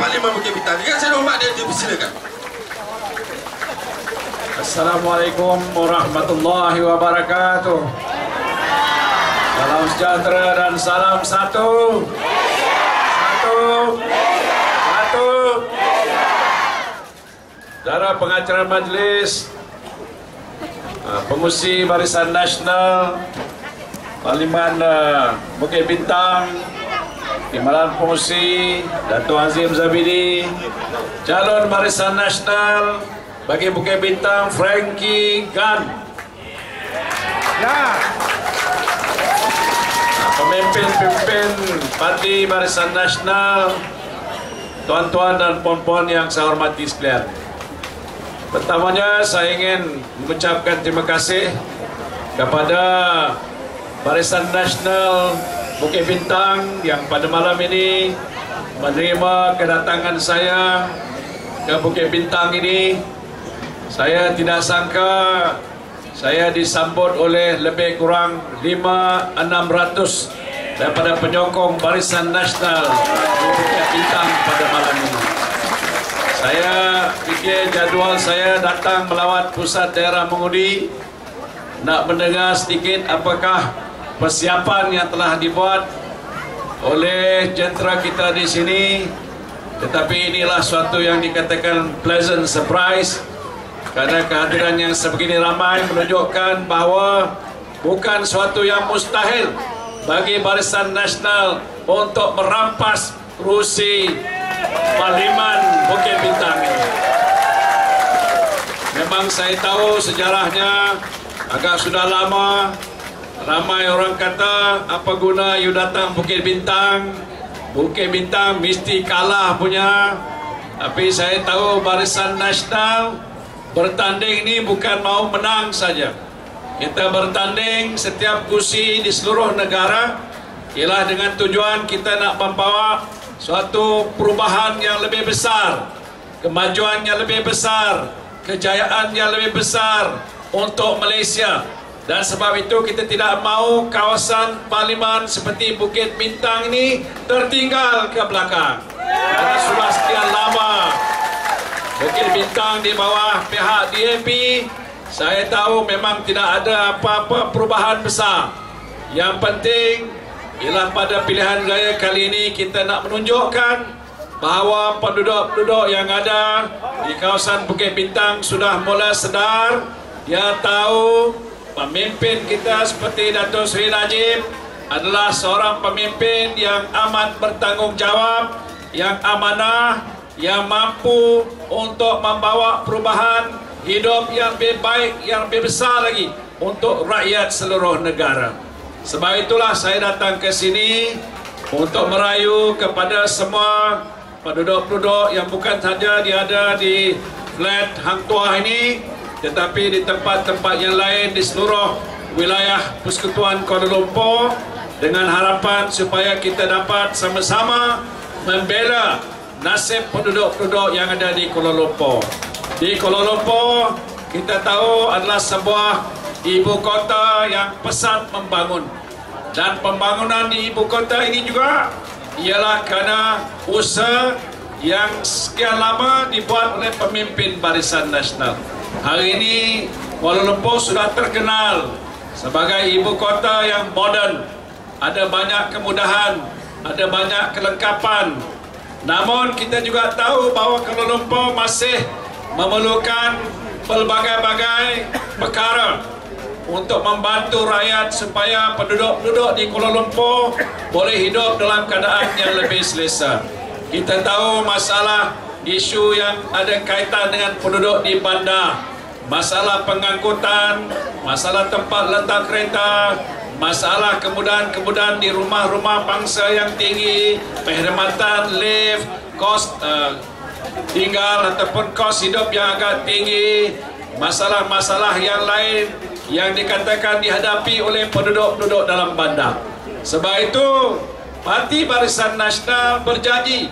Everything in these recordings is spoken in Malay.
Parlimen Bukit Bintang. Dengan saya hormat dia dipersilakan. Assalamualaikum warahmatullahi wabarakatuh. Salam sejahtera dan salam satu. Satu. Satu. Dara pengacara majlis, ah, pengusi Barisan Nasional, Parlimen ah, Bukit Bintang, Timbalan Pengusi, Dato' Azim Zabidi, calon Barisan Nasional bagi Bukit Bintang, Frankie Gunn. Ya. Pemimpin-pemimpin Parti Barisan Nasional, tuan-tuan dan puan-puan yang saya hormati sekalian. Pertamanya saya ingin mengucapkan terima kasih kepada Barisan Nasional Bukit Bintang yang pada malam ini menerima kedatangan saya ke Bukit Bintang ini. Saya tidak sangka saya disambut oleh lebih kurang 5-600 daripada penyokong Barisan Nasional Bukit Bintang pada malam ini. Saya fikir jadual saya datang melawat pusat daerah mengundi nak mendengar sedikit apakah persiapan yang telah dibuat oleh jentera kita di sini tetapi inilah suatu yang dikatakan pleasant surprise kerana kehadiran yang sebegini ramai menunjukkan bahawa bukan suatu yang mustahil bagi Barisan Nasional untuk merampas kerusi Parlimen Bukit Bintang ini. Memang saya tahu sejarahnya agak sudah lama. Ramai orang kata apa guna you datang Bukit Bintang. Bukit Bintang mesti kalah punya. Tapi saya tahu Barisan Nasional bertanding ni bukan mau menang saja. Kita bertanding setiap kursi di seluruh negara ialah dengan tujuan kita nak membawa suatu perubahan yang lebih besar, kemajuan yang lebih besar, kejayaan yang lebih besar untuk Malaysia. Dan sebab itu kita tidak mahu kawasan parlimen seperti Bukit Bintang ini tertinggal ke belakang. Karena sudah sekian lama Bukit Bintang di bawah pihak DAP, saya tahu memang tidak ada apa-apa perubahan besar. Yang penting ialah pada pilihan raya kali ini kita nak menunjukkan bahawa penduduk-penduduk yang ada di kawasan Bukit Bintang sudah mula sedar dia tahu pemimpin kita seperti Dato' Sri Najib adalah seorang pemimpin yang amat bertanggungjawab yang amanah yang mampu untuk membawa perubahan hidup yang lebih baik yang lebih besar lagi untuk rakyat seluruh negara. Sebab itulah saya datang ke sini untuk merayu kepada semua penduduk-penduduk yang bukan saja dia ada di flat Hang Tuah ini tetapi di tempat-tempat yang lain di seluruh wilayah Persekutuan Kuala Lumpur dengan harapan supaya kita dapat sama-sama membela nasib penduduk-penduduk yang ada di Kuala Lumpur. Di Kuala Lumpur, kita tahu adalah sebuah ibu kota yang pesat membangun. Dan pembangunan di ibu kota ini juga ialah kerana usaha yang sekian lama dibuat oleh pemimpin Barisan Nasional. Hari ini Kuala Lumpur sudah terkenal sebagai ibu kota yang moden. Ada banyak kemudahan, ada banyak kelengkapan. Namun kita juga tahu bahawa Kuala Lumpur masih memerlukan pelbagai-bagai perkara untuk membantu rakyat supaya penduduk-penduduk di Kuala Lumpur boleh hidup dalam keadaan yang lebih selesa. Kita tahu masalah isu yang ada kaitan dengan penduduk di bandar masalah pengangkutan, masalah tempat letak kereta, masalah kemudahan-kemudahan di rumah-rumah bangsa yang tinggi, perkhidmatan lift, kos uh, tinggal ataupun kos hidup yang agak tinggi, masalah-masalah yang lain yang dikatakan dihadapi oleh penduduk-penduduk dalam bandar. Sebab itu, Parti Barisan Nasional berjanji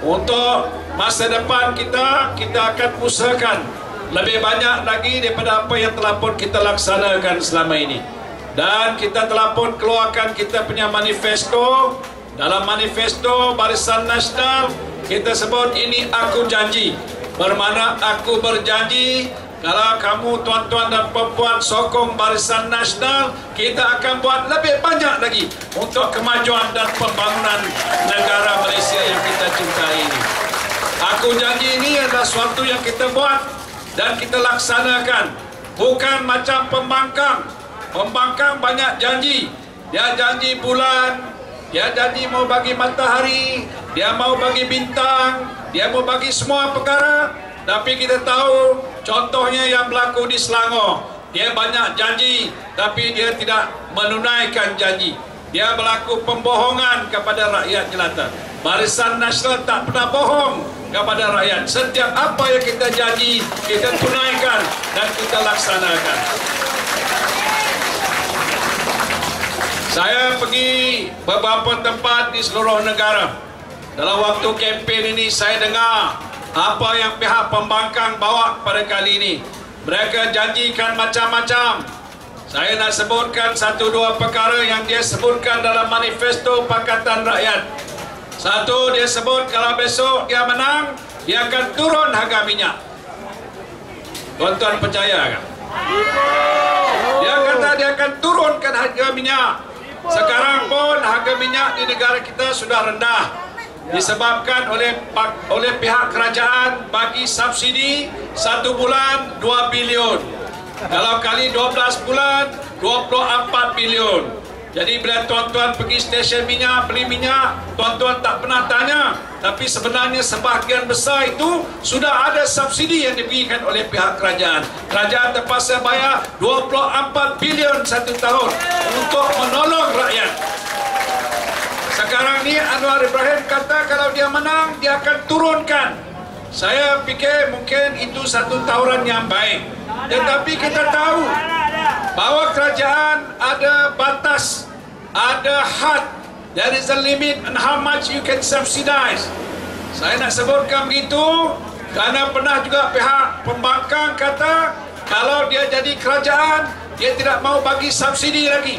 untuk masa depan kita, kita akan usahakan lebih banyak lagi daripada apa yang telah pun kita laksanakan selama ini. Dan kita telah pun keluarkan kita punya manifesto. Dalam manifesto Barisan Nasional, kita sebut ini aku janji. Bermakna aku berjanji kalau kamu tuan-tuan dan perempuan sokong Barisan Nasional, kita akan buat lebih banyak lagi untuk kemajuan dan pembangunan negara Malaysia yang kita cintai ini. Aku janji ini adalah sesuatu yang kita buat dan kita laksanakan. Bukan macam pembangkang. Pembangkang banyak janji. Dia janji bulan, dia janji mau bagi matahari, dia mau bagi bintang, dia mau bagi semua perkara. Tapi kita tahu contohnya yang berlaku di Selangor. Dia banyak janji tapi dia tidak menunaikan janji. Dia berlaku pembohongan kepada rakyat jelata. Barisan Nasional tak pernah bohong kepada rakyat. Setiap apa yang kita janji, kita tunaikan dan kita laksanakan. Saya pergi beberapa tempat di seluruh negara. Dalam waktu kempen ini saya dengar apa yang pihak pembangkang bawa pada kali ini. Mereka janjikan macam-macam. Saya nak sebutkan satu dua perkara yang dia sebutkan dalam manifesto Pakatan Rakyat. Satu dia sebut kalau besok dia menang, dia akan turun harga minyak. Tuan-tuan percaya kan? Dia kata dia akan turunkan harga minyak. Sekarang pun harga minyak di negara kita sudah rendah disebabkan oleh oleh pihak kerajaan bagi subsidi satu bulan 2 bilion. Kalau kali 12 bulan 24 bilion. Jadi bila tuan-tuan pergi stesen minyak, beli minyak, tuan-tuan tak pernah tanya. Tapi sebenarnya sebahagian besar itu sudah ada subsidi yang diberikan oleh pihak kerajaan. Kerajaan terpaksa bayar 24 bilion satu tahun untuk menolong rakyat. Sekarang ni Anwar Ibrahim kata kalau dia menang, dia akan turunkan. Saya fikir mungkin itu satu tawaran yang baik. Tetapi kita tahu bahawa kerajaan ada batas, ada had, there is a limit on how much you can subsidize. Saya nak sebutkan begitu kerana pernah juga pihak pembangkang kata kalau dia jadi kerajaan, dia tidak mau bagi subsidi lagi.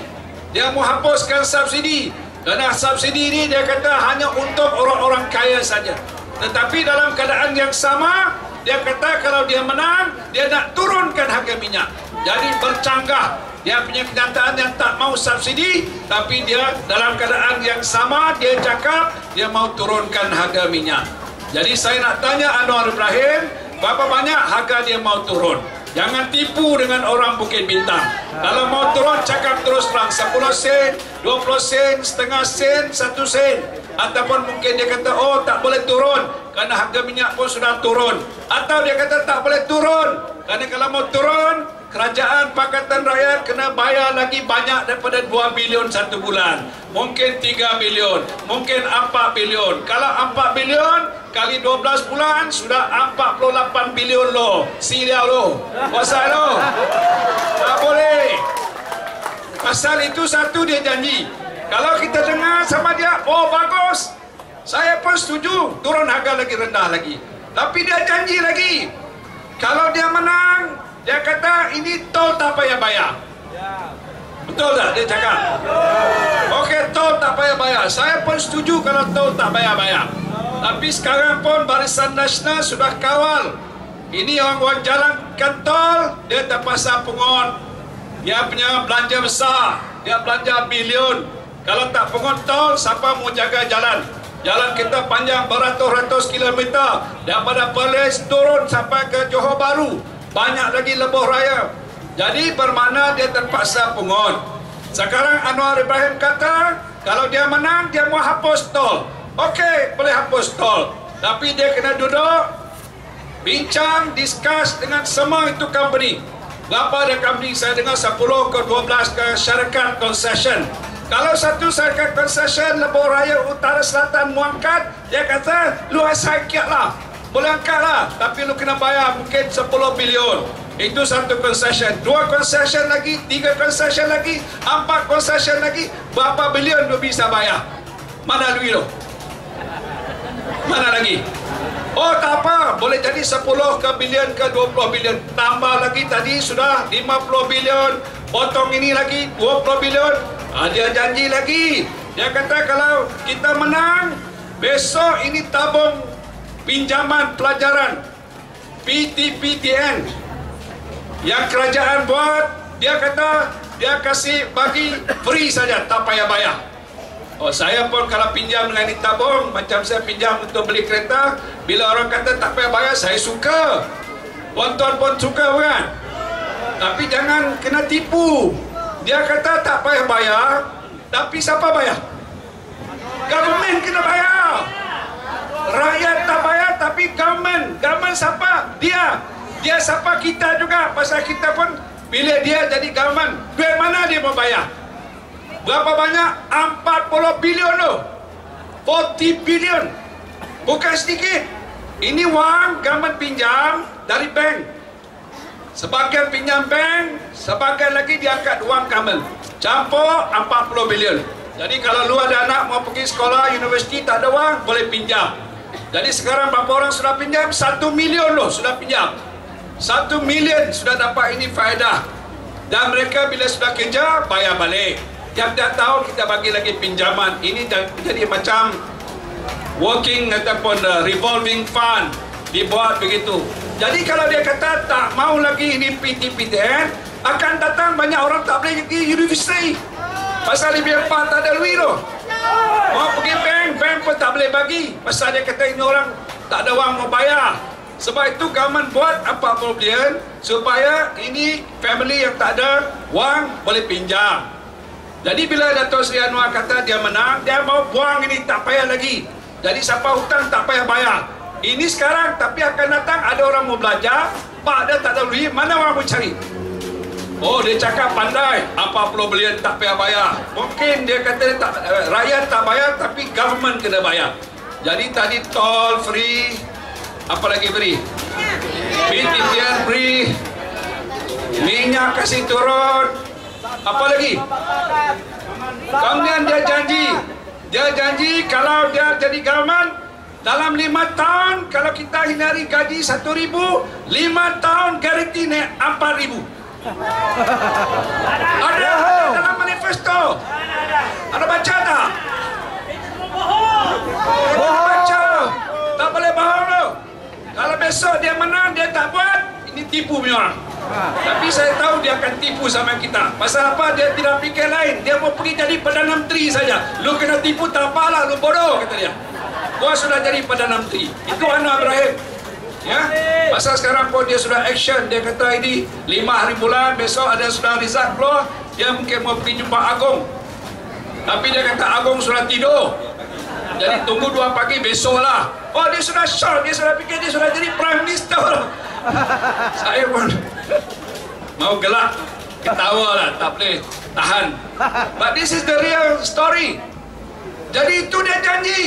Dia mau hapuskan subsidi. Kerana subsidi ini dia kata hanya untuk orang-orang kaya saja. Tetapi dalam keadaan yang sama, dia kata kalau dia menang, dia nak turunkan harga minyak. Jadi bercanggah dia punya kenyataan yang tak mau subsidi tapi dia dalam keadaan yang sama dia cakap dia mau turunkan harga minyak. Jadi saya nak tanya Anwar Ibrahim berapa banyak harga dia mau turun? Jangan tipu dengan orang Bukit Bintang. Kalau mau turun cakap terus terang 10 sen, 20 sen, setengah sen, 1 sen. Ataupun mungkin dia kata oh tak boleh turun kerana harga minyak pun sudah turun. Atau dia kata tak boleh turun kerana kalau mau turun kerajaan Pakatan Rakyat kena bayar lagi banyak daripada 2 bilion satu bulan. Mungkin 3 bilion, mungkin 4 bilion. Kalau 4 bilion kali 12 bulan sudah 48 bilion lo. Silia lo. Pasal lo. Tak boleh. Pasal itu satu dia janji. Kalau kita dengar sama dia, oh bagus. Saya pun setuju turun harga lagi rendah lagi. Tapi dia janji lagi. Kalau dia menang, dia kata ini tol tak payah bayar. Betul tak dia cakap? Okey, tol tak payah bayar. Saya pun setuju kalau tol tak payah bayar. Tapi sekarang pun Barisan Nasional sudah kawal. Ini orang-orang jalankan tol, dia terpaksa pungut. Dia punya belanja besar. Dia belanja bilion. Kalau tak pungut tol, siapa mau jaga jalan? Jalan kita panjang beratus-ratus kilometer. Daripada Perlis turun sampai ke Johor Bahru banyak lagi lebuh raya. Jadi bermakna dia terpaksa pungut. Sekarang Anwar Ibrahim kata, kalau dia menang, dia mau hapus tol. Okey, boleh hapus tol. Tapi dia kena duduk, bincang, discuss dengan semua itu company. Berapa ada company? Saya dengar 10 ke 12 ke syarikat concession. Kalau satu syarikat concession lebuh raya utara selatan muangkat, dia kata, luas sakit lah boleh angkat lah tapi lu kena bayar mungkin 10 bilion. Itu satu concession. Dua concession lagi tiga concession lagi empat concession lagi. Berapa bilion lu bisa bayar? Mana duit lu? Mana lagi? Oh tak apa. Boleh jadi 10 ke bilion ke 20 bilion. Tambah lagi tadi sudah 50 bilion. Potong ini lagi 20 bilion. Ah, dia janji lagi. Dia kata kalau kita menang besok ini tabung pinjaman pelajaran PTPTN yang kerajaan buat dia kata dia kasih bagi free saja tak payah bayar. Oh saya pun kalau pinjam dengan ini tabung macam saya pinjam untuk beli kereta bila orang kata tak payah bayar saya suka. Tuan-tuan pun suka kan tapi jangan kena tipu. Dia kata tak payah bayar tapi siapa bayar? Government kena bayar rakyat tak bayar tapi government government siapa dia. Dia siapa kita juga pasal kita pun bila dia jadi government. Duit mana dia mau bayar? Berapa banyak? 40 bilion tu. 40 bilion. Bukan sedikit. Ini wang government pinjam dari bank. Sebagian pinjam bank sebagian lagi diangkat wang government. Campur 40 bilion. Jadi kalau lu ada anak mau pergi sekolah universiti tak ada wang boleh pinjam jadi sekarang berapa orang sudah pinjam? Satu million loh sudah pinjam. Satu million sudah dapat ini faedah. Dan mereka bila sudah kerja, bayar balik. Yang tak tahu kita bagi lagi pinjaman. Ini jadi macam working ataupun uh, revolving fund dibuat begitu. Jadi kalau dia kata tak mau lagi ini PTPTN, akan datang banyak orang tak boleh pergi universiti. Pasal lebih empat tak ada duit tu. Mau pergi bank, bank pun tak boleh bagi. Pasal dia kata ini orang tak ada wang mau bayar. Sebab itu government buat apa problem supaya ini family yang tak ada wang boleh pinjam. Jadi bila Dato' Sri Anwar kata dia menang, dia mau buang ini tak payah lagi. Jadi siapa hutang tak payah bayar. Ini sekarang tapi akan datang ada orang mau belajar, pak dia tak ada duit, mana orang mau cari? Oh dia cakap pandai. Apa problem tak payah bayar. Mungkin dia kata tak, Rakyat tak bayar Tapi government kena bayar. Jadi tadi tol free Apa lagi free? PTPN free. Minyak kasih turun. Apa lagi? Kemudian dia janji Dia janji Kalau dia jadi government dalam lima tahun kalau kita hindari gaji satu ribu lima tahun garanti naik empat ribu ada, dalam manifesto. Ada baca tak? Bohong. Baca. Tak boleh bohong tu. Kalau besok dia menang, dia tak buat, ini tipu punya orang. Tapi saya tahu dia akan tipu sama kita. Pasal apa? Dia tidak fikir lain. Dia mau pergi jadi Perdana Menteri saja. Lu kena tipu tak apalah, lu bodoh kata dia. Gua sudah jadi Perdana Menteri. Itu Anwar Ibrahim. Ya, pasal sekarang pun dia sudah action. Dia kata ini lima hari bulan besok ada sudah result keluar. Dia mungkin mau pergi jumpa Agong. Tapi dia kata Agong sudah tidur. Jadi tunggu dua pagi besok lah. Oh dia sudah shock. Dia sudah fikir dia sudah jadi prime minister. Saya pun mau gelak. Ketawa lah. Tak boleh tahan. But this is the real story. Jadi itu dia janji.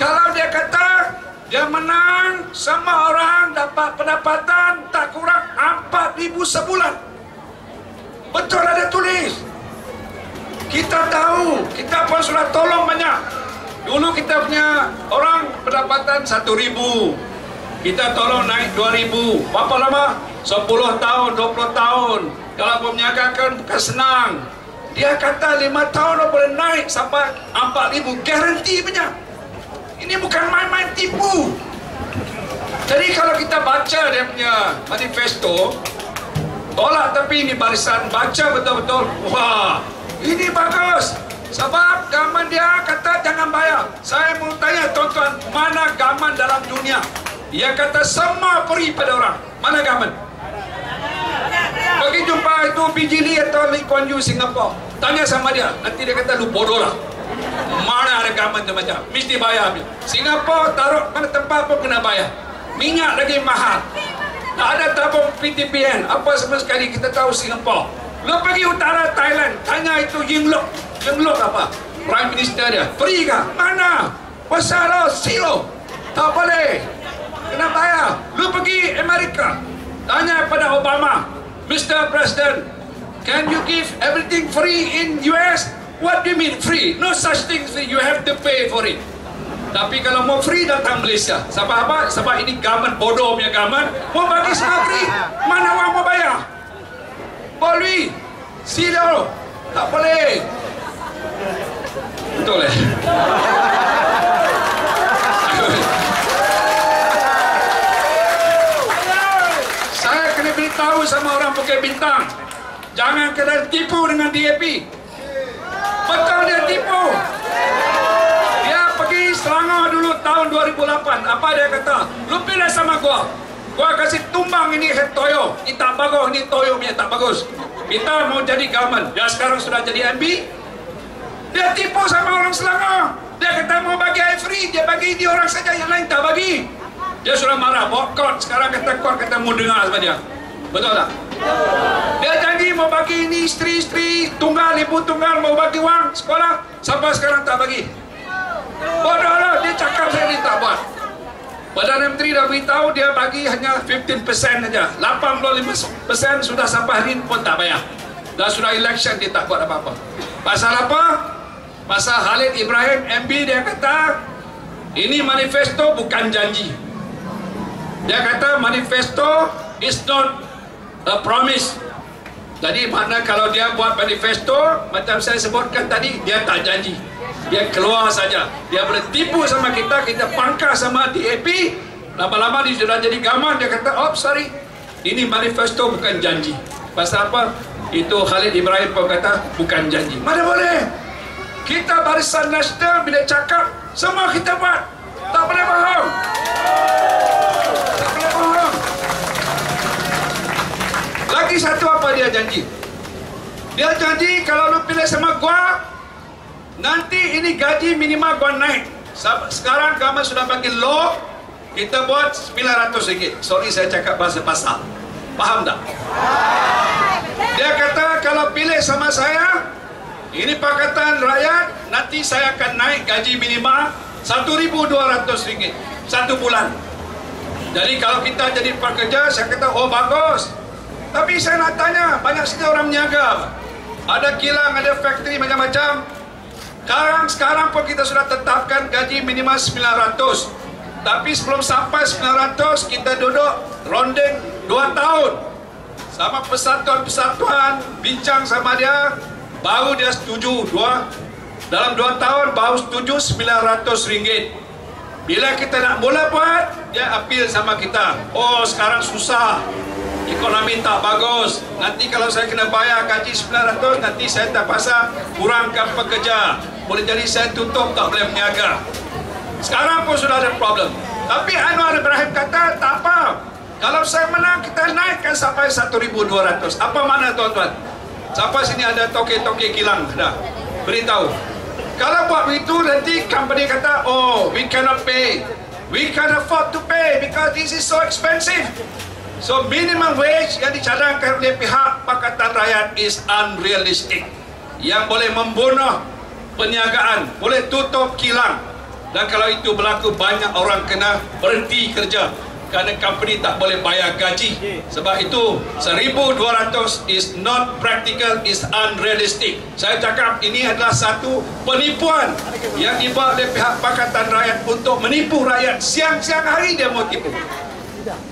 Kalau dia kata dia menang sama orang dapat pendapatan tak kurang 4,000 sebulan. Betul ada tulis. Kita tahu, kita pun sudah tolong banyak. Dulu kita punya orang pendapatan 1,000. Kita tolong naik 2,000. Berapa lama? 10 tahun, 20 tahun. Kalau pemniagakan bukan senang. Dia kata 5 tahun boleh naik sampai 4,000. Garanti banyak. Ini bukan main-main tipu. Jadi kalau kita baca dia punya manifesto, tolak tapi ini barisan baca betul-betul. Wah, ini bagus. Sebab gaman dia kata jangan bayar. Saya mau tanya tuan-tuan, mana gaman dalam dunia? Dia kata semua beri pada orang. Mana gaman? Pergi jumpa itu Bijili atau Lee Kuan Yew Singapura. Tanya sama dia. Nanti dia kata lu bodoh lah. Mana ada gaman tu macam Mesti bayar Singapura taruh mana tempat pun kena bayar. Minyak lagi mahal. Tak ada tabung PTPN Apa sama sekali kita tahu Singapura. Lu pergi utara Thailand Tanya itu Yingluck Yingluck apa? Prime Minister dia. Free kah? Mana? Pasal lo Silo. Tak boleh. Kena bayar. Lu pergi Amerika. Tanya pada Obama. Mr. President Can you give everything free in US? What do you mean free? No such thing free. You have to pay for it. Tapi kalau mau free datang Malaysia. Sebab apa? Sebab ini gaman bodoh punya gaman. Mau bagi semua free. Mana orang mau bayar? Polri. Sila. Tak boleh. Betul eh? Saya kena beritahu sama orang Bukit Bintang. Jangan kena tipu dengan DAP. Betul dia tipu. Dia pergi Selangor dulu tahun 2008. Apa dia kata? Lu pilih sama gua. Gua kasih tumbang ini head toyo. Ini tak bagus, ini toyo punya tak bagus. Kita mau jadi government. Dia sekarang sudah jadi MB. Dia tipu sama orang Selangor. Dia kata mau bagi air free. Dia bagi dia orang saja. Yang lain tak bagi. Dia sudah marah. Court. Sekarang kata court kata mau dengar sama dia. Betul tak? Dia janji mau bagi ini isteri-isteri tunggal, ibu tunggal mau bagi wang sekolah. Sampai sekarang tak bagi. Bodoh lah. Dia cakap saya tak buat. Badan Menteri dah beritahu dia bagi hanya 15% saja. 85% sudah sampai hari pun tak bayar. Dah sudah election dia tak buat apa-apa. Pasal apa? Pasal Khalid Ibrahim MB dia kata ini manifesto bukan janji. Dia kata manifesto is not a promise. Jadi mana kalau dia buat manifesto macam saya sebutkan tadi dia tak janji. Dia keluar saja. Dia boleh tipu sama kita, kita pangkas sama DAP. Lama-lama dia sudah jadi gaman dia kata, "Oh, sorry. Ini manifesto bukan janji." Pasal apa? Itu Khalid Ibrahim pun kata bukan janji. Mana boleh? Kita barisan nasional bila cakap semua kita buat. Tak boleh bohong. Tak boleh bohong. Lagi satu apa dia janji? Dia janji kalau lu pilih sama gua, nanti ini gaji minimal gua naik. Sekarang kami sudah bagi law, kita buat 900 ringgit. Sorry saya cakap bahasa pasal. Faham tak? Dia kata kalau pilih sama saya, ini Pakatan Rakyat, nanti saya akan naik gaji minimal 1,200 ringgit satu bulan. Jadi kalau kita jadi pekerja, saya kata, oh bagus. Tapi saya nak tanya, banyak sekali orang menyaga. Ada kilang, ada factory macam-macam. Sekarang, sekarang pun kita sudah tetapkan gaji minimal 900. Tapi sebelum sampai 900, kita duduk ronding 2 tahun. Sama persatuan-persatuan, bincang sama dia, baru dia setuju. Dua, dalam 2 tahun, baru setuju 900 ringgit. Bila kita nak mula buat, dia appeal sama kita. Oh, sekarang susah ekonomi tak bagus. Nanti kalau saya kena bayar gaji 900, nanti saya terpaksa kurangkan pekerja. Boleh jadi saya tutup, tak boleh berniaga. Sekarang pun sudah ada problem. Tapi Anwar Ibrahim kata, tak apa. Kalau saya menang, kita naikkan sampai 1,200. Apa mana tuan-tuan? Sampai sini ada toke-toke kilang. Dah. Beritahu. Kalau buat begitu, nanti company kata, oh, we cannot pay. We can't afford to pay because this is so expensive. So minimum wage yang dicadangkan oleh pihak Pakatan Rakyat is unrealistic. Yang boleh membunuh perniagaan, boleh tutup kilang. Dan kalau itu berlaku banyak orang kena berhenti kerja kerana company tak boleh bayar gaji. Sebab itu 1200 is not practical, is unrealistic. Saya cakap ini adalah satu penipuan yang dibuat oleh pihak Pakatan Rakyat untuk menipu rakyat. Siang-siang hari dia mau tipu.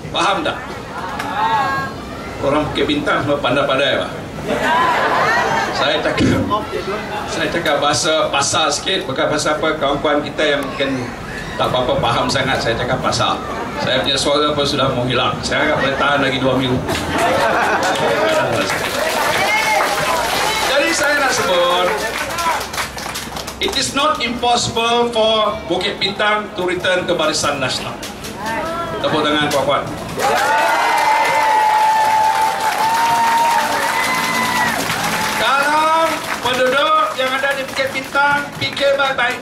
Faham tak? Orang Bukit Bintang semua pandai-pandai pak. Saya cakap Saya cakap bahasa pasar sikit Bukan pasal apa kawan-kawan kita yang mungkin Tak apa-apa faham sangat Saya cakap pasar Saya punya suara pun sudah mau hilang Saya agak boleh tahan lagi dua minggu Jadi saya nak sebut It is not impossible for Bukit Bintang to return ke Barisan Nasional. Tepuk tangan kawan-kawan. penduduk Bintang fikir baik-baik.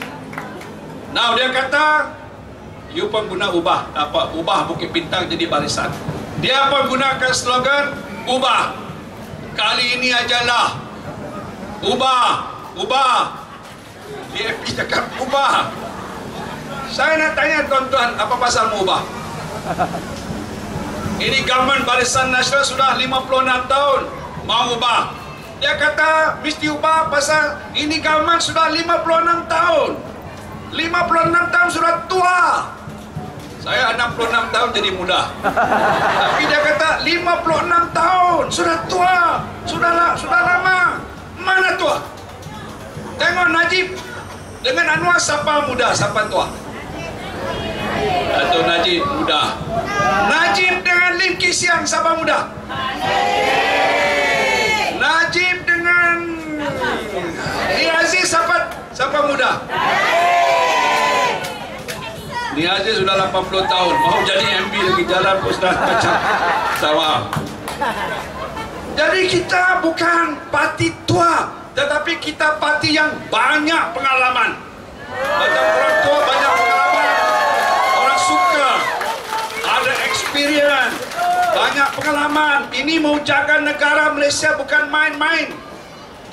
Now dia kata, you pun guna ubah. Apa? Ubah Bukit Bintang jadi barisan. Dia pun gunakan slogan, ubah. Kali ini ajalah. Ubah. Ubah. Dia cakap, ubah. Saya nak tanya tuan-tuan, apa pasal ubah? Ini government Barisan Nasional sudah 56 tahun mau ubah. Dia kata mesti ubah pasal ini government sudah 56 tahun. 56 tahun sudah tua. Saya 66 tahun jadi muda. Tapi dia kata 56 tahun sudah tua. Sudah sudah lama. Mana tua? Tengok Najib dengan Anwar siapa muda, siapa tua? Dato Najib muda. Najib dengan Lim Kisiang Sabah Muda. Najib dengan Ni Aziz Sabah Sabah Muda. Ni Aziz sudah 80 tahun. Mau jadi MB lagi jalan pun sudah macam sawah. Jadi kita bukan parti tua, tetapi kita parti yang banyak pengalaman. Macam orang tua banyak pengalaman. Orang suka. Ada experience. Banyak pengalaman. Ini mau jaga negara Malaysia bukan main-main.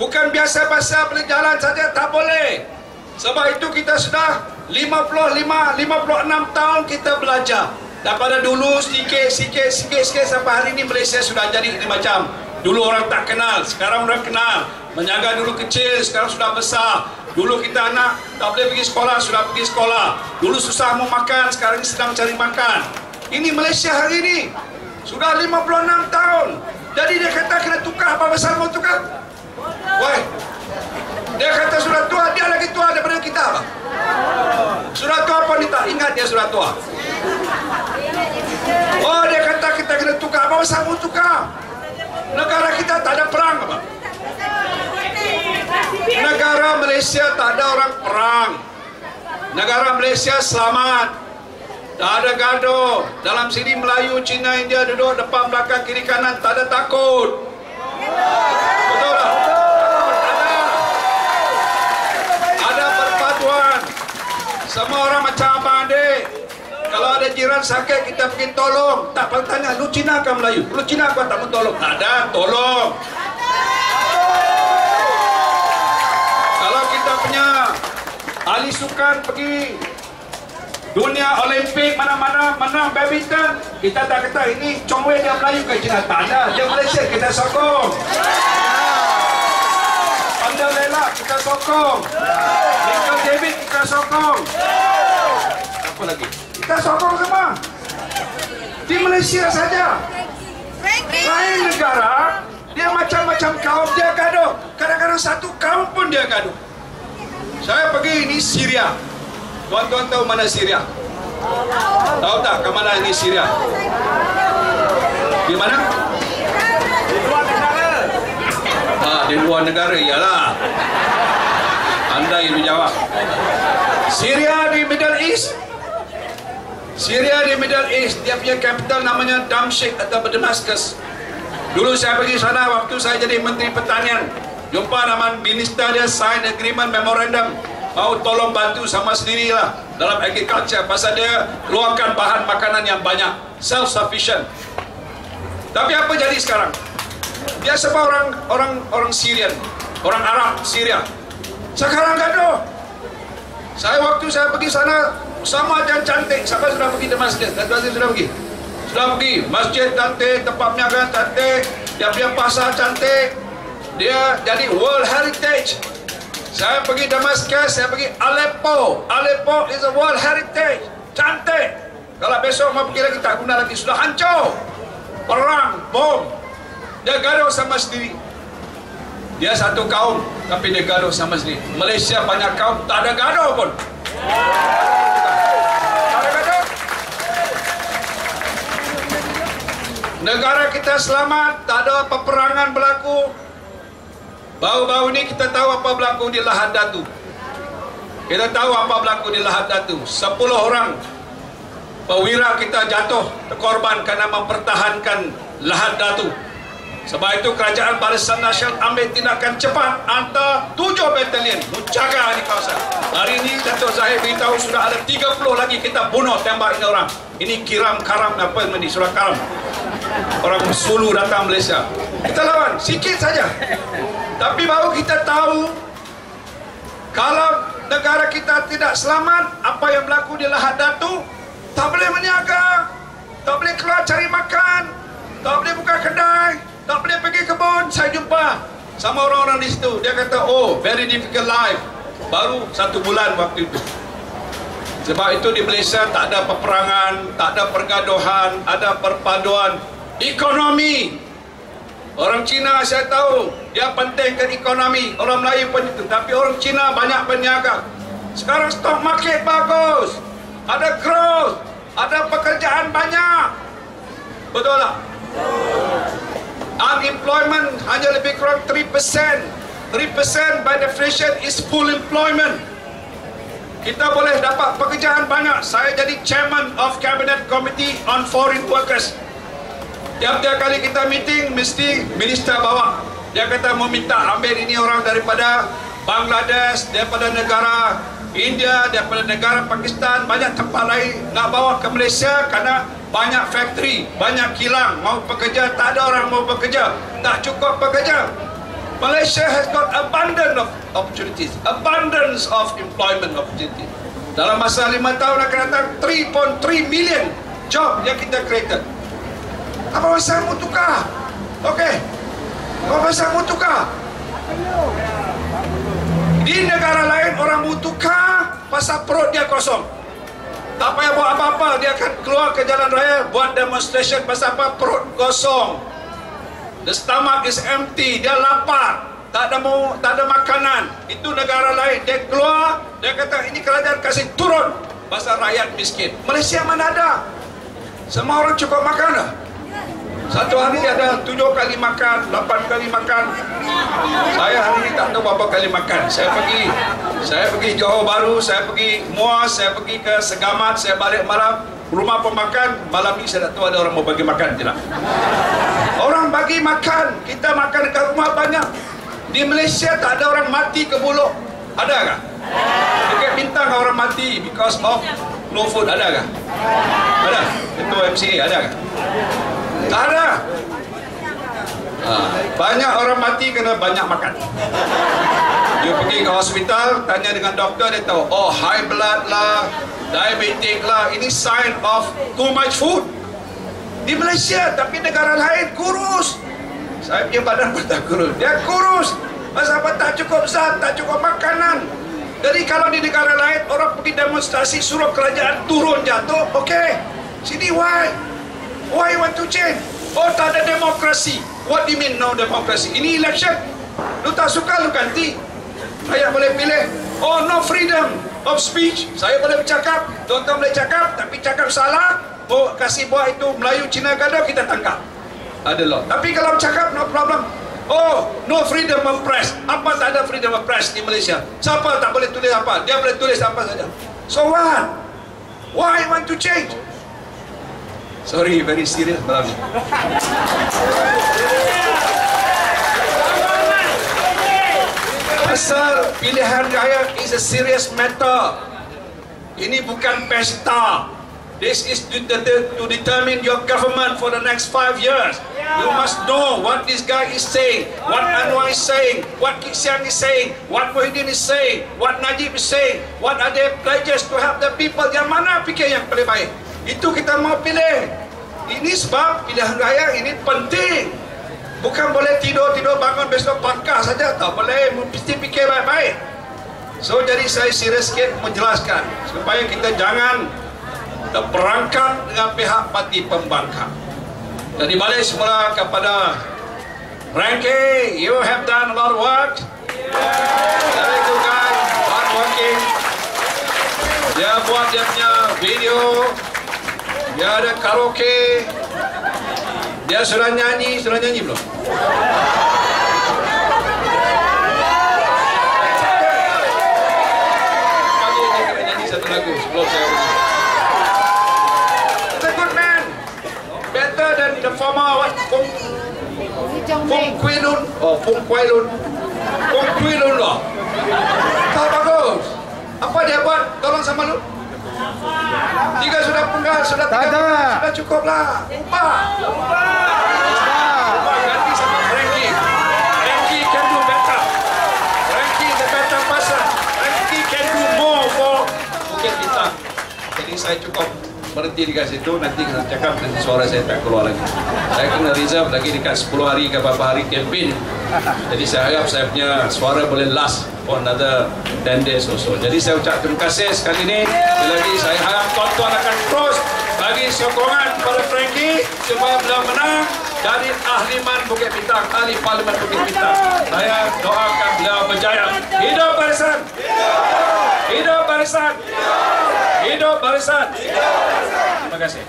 Bukan biasa-biasa boleh jalan saja, tak boleh. Sebab itu kita sudah 55, 56 tahun kita belajar. Daripada dulu sikit, sikit, sikit, sikit sampai hari ini Malaysia sudah jadi ini macam. Dulu orang tak kenal, sekarang orang kenal. Menjaga dulu kecil, sekarang sudah besar. Dulu kita anak tak boleh pergi sekolah, sudah pergi sekolah. Dulu susah mau makan, sekarang sedang cari makan. Ini Malaysia hari ini. Sudah 56 tahun. Jadi dia kata kena tukar apa pasal mau tukar? Why? Dia kata sudah tua, dia lagi tua daripada kita apa? Sudah tua apa ni tak? Ingat dia sudah tua. Oh dia kata kita kena tukar, apa pasal mau tukar? Negara kita tak ada perang apa? Negara Malaysia tak ada orang perang. Negara Malaysia selamat. Tak ada gaduh. Dalam sini Melayu, Cina, India duduk depan, belakang, kiri, kanan. Tak ada takut. Betul tak? Ada. Perpaduan. Semua orang macam abang adik. Kalau ada jiran sakit, kita pergi tolong. Tak pernah tanya, lu Cina ke Melayu? Lu Cina kau tak mau tolong? Tak ada, tolong. Kalau kita punya ahli sukan pergi dunia Olimpik mana-mana menang badminton. Kita tak kata ini Chong Wei dia Melayu ke Cina tak ada. Dia Malaysia kita sokong. Anda Lela kita sokong. Michael David kita sokong. Apa lagi? Kita sokong semua. Di Malaysia saja. Lain negara dia macam-macam kaum dia gaduh. Kadang-kadang satu kaum pun dia gaduh. Saya pergi ini Syria tuan-tuan tahu mana Syria? Tahu tak ke mana ini Syria? Di mana? Ah, di luar negara iyalah. Anda yang menjawab. Syria di Middle East? Syria di Middle East dia punya capital namanya Damsyik atau Damascus. Dulu saya pergi sana waktu saya jadi Menteri Pertanian. Jumpa nama minister dia sign agreement memorandum. Mau tolong bantu sama sendirilah dalam agriculture. Pasal dia luangkan bahan makanan yang banyak. Self-sufficient. Tapi apa jadi sekarang? Dia sebab orang orang orang Syrian. Orang Arab, Syria. Sekarang gaduh. Saya waktu saya pergi sana sama aja cantik. Siapa sudah pergi Damascus? Dan tuan sudah pergi? Sudah pergi, masjid cantik, tempat perniagaan cantik, dia punya pasar cantik, dia jadi World Heritage. Saya pergi Damascus, saya pergi Aleppo. Aleppo is a World Heritage. Cantik. Kalau besok mau pergi lagi tak guna lagi, sudah hancur. Perang, bom. Dia gaduh sama sendiri. Dia satu kaum, tapi dia gaduh sama sendiri. Malaysia banyak kaum, tak ada gaduh pun. Negara kita selamat, tak ada peperangan berlaku. Baru-baru ini kita tahu apa berlaku di Lahad Datu. Kita tahu apa berlaku di Lahad Datu. Sepuluh orang perwira kita jatuh terkorban kerana mempertahankan Lahad Datu. Sebab itu kerajaan Barisan Nasional ambil tindakan cepat hantar tujuh batalion menjaga di kawasan. Hari ini Datuk Zahid beritahu sudah ada 30 lagi kita bunuh tembak ini orang. Ini kiram karam apa ini surah karam. Orang Sulu datang Malaysia. Kita lawan sikit saja. Tapi baru kita tahu kalau negara kita tidak selamat, apa yang berlaku di Lahad Datu tak boleh meniaga, tak boleh keluar cari makan, tak boleh buka kedai, tak boleh pergi kebun. Saya jumpa sama orang-orang di situ. Dia kata, oh, very difficult life. Baru satu bulan waktu itu. Sebab itu di Malaysia tak ada peperangan, tak ada pergaduhan, ada perpaduan ekonomi. Orang Cina saya tahu dia pentingkan ekonomi. Orang Melayu pun itu. Tapi orang Cina banyak berniaga. Sekarang stock market bagus. Ada growth. Ada pekerjaan banyak. Betul tak? Unemployment hanya lebih kurang 3%. 3% by definition is full employment. Kita boleh dapat pekerjaan banyak. Saya jadi chairman of Cabinet Committee on Foreign Workers. Tiap-tiap kali kita meeting, mesti minister bawa. Dia kata meminta ambil ini orang daripada Bangladesh, daripada negara India, daripada negara Pakistan, banyak tempat lain nak bawa ke Malaysia kerana banyak factory, banyak kilang, mau bekerja, tak ada orang mau bekerja, tak cukup bekerja. Malaysia has got abundance of opportunities, abundance of employment opportunity. Dalam masa lima tahun akan datang, 3.3 million job yang kita created. Apa masa mau tukar? Okey. Apa masa mau tukar? Di negara lain orang tukar pasal perut dia kosong. Tak payah buat apa-apa, dia akan keluar ke jalan raya buat demonstration pasal apa perut kosong. The stomach is empty, dia lapar. Tak ada mau, tak ada makanan. Itu negara lain. Dia keluar, dia kata ini kerajaan kasih turun pasal rakyat miskin. Malaysia mana ada? Semua orang cukup makan dah. Satu hari ada tujuh kali makan, lapan kali makan. Saya hari ini tak tahu berapa kali makan. Saya pergi, saya pergi Johor Baru, saya pergi Muar, saya pergi ke Segamat, saya balik malam. Rumah pemakan, malam ini saya tak tahu ada orang mau bagi makan tidak. Orang bagi makan, kita makan dekat rumah banyak. Di Malaysia tak ada orang mati ke buluk. Ada tak? Dekat bintang orang mati because of no food. Ada tak? Ada? Ketua MCA ada tak? Tak ada. Ha, banyak orang mati kena banyak makan. You pergi ke hospital, tanya dengan doktor, dia tahu, oh high blood lah, diabetic lah, ini sign of too much food. Di Malaysia, tapi negara lain kurus. Saya punya badan pun tak kurus. Dia kurus. Masa apa tak cukup zat, tak cukup makanan. Jadi kalau di negara lain, orang pergi demonstrasi, suruh kerajaan turun jatuh, okey. Sini why? Why you want to change? Oh tak ada demokrasi. What do you mean no demokrasi? Ini election. Lu tak suka lu ganti. Rakyat boleh pilih. Oh no freedom of speech. Saya boleh bercakap. Tuan-tuan boleh cakap. Tapi cakap salah. Oh kasih buah itu Melayu Cina gado kita tangkap. Ada law. Tapi kalau bercakap no problem. Oh, no freedom of press. Apa tak ada freedom of press di Malaysia? Siapa tak boleh tulis apa? Dia boleh tulis apa saja. So what? Why want to change? Sorry, very serious ni. Pasal pilihan raya is a serious matter. Ini bukan pesta. This is to, to, determine your government for the next five years. You must know what this guy is saying, what Anwar is saying, what Kik is saying, what Muhyiddin is saying, what Najib is saying, what are their pledges to help the people. Yang mana fikir yang paling baik? Itu kita mau pilih. Ini sebab pilihan raya ini penting. Bukan boleh tidur-tidur bangun besok pakar saja. Tak boleh. Mesti fikir baik-baik. So jadi saya serius sikit menjelaskan. Supaya kita jangan terperangkap dengan pihak parti pembangkang. Jadi balik semula kepada Frankie, you have done a lot of work. Very good guy, hard working. Dia buat dia punya video, dia ada karaoke, dia sudah nyanyi, sudah nyanyi belum? Pagi dia kena nyanyi satu lagu sebelum saya pergi. A good man. Better than the former what? Fung, Fung Kui Lun. Oh, Fung Kui Lun. Fung Kui Lun loh. Tak bagus. Apa dia buat? Tolong sama lu. Sudah tiga Tak ada. penggal, sudah cukup lah. Empat. Empat ganti sama Frankie. Frankie can do better. Frankie the better person. Frankie can do more for Bukit Bintang. Jadi saya cukup berhenti dekat situ nanti kita cakap nanti suara saya tak keluar lagi saya kena reserve lagi dekat 10 hari ke beberapa hari campaign jadi saya harap saya punya suara boleh last for another 10 days or so jadi saya ucap terima kasih sekali ini sekali lagi saya harap tuan-tuan akan terus bagi sokongan kepada Frankie supaya beliau menang dari ahliman Bukit Bintang ahli parlimen Bukit Bintang. Saya doakan beliau berjaya. Hidup barisan. Hidup barisan. Hidup barisan. Terima kasih.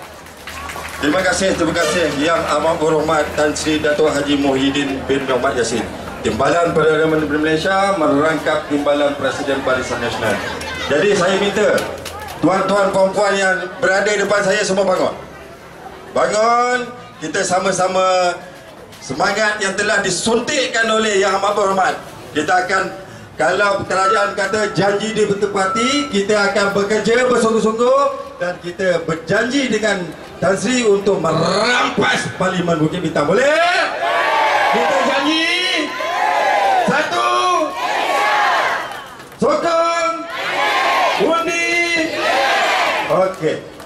Terima kasih, terima kasih. Yang amat berhormat Tan Sri Dato' Haji Muhyiddin bin Muhammad Yassin Timbalan Perdana Menteri Malaysia merangkap Timbalan Presiden Barisan Nasional. Jadi saya minta Tuan-tuan perempuan yang berada depan saya semua bangun. Bangun Kita sama-sama Semangat yang telah disuntikkan oleh Yang amat berhormat. Kita akan kalau kerajaan kata janji dia Kita akan bekerja bersungguh-sungguh Dan kita berjanji dengan Tan Sri untuk merampas Parlimen Bukit Bintang. Boleh? Kita janji Satu Sokong. Undi Okey